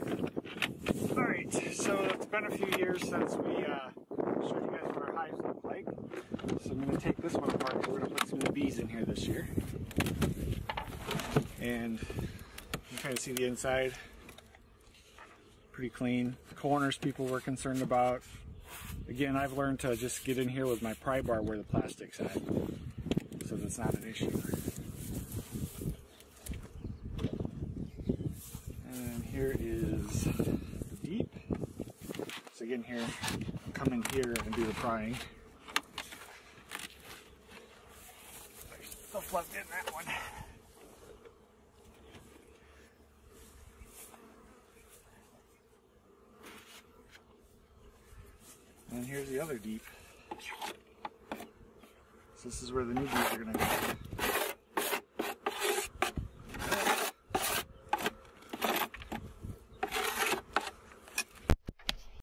All right, so it's been a few years since we uh, showed you guys what our hives look like. So I'm gonna take this one apart because we're gonna put some new bees in here this year. And you kind of see the inside. Pretty clean. Corners people were concerned about. Again, I've learned to just get in here with my pry bar where the plastic's at. So that's not an issue. And here is deep. So again here, come in here and do the prying. There's stuff left in that one. And here's the other deep. So this is where the new bees are gonna go.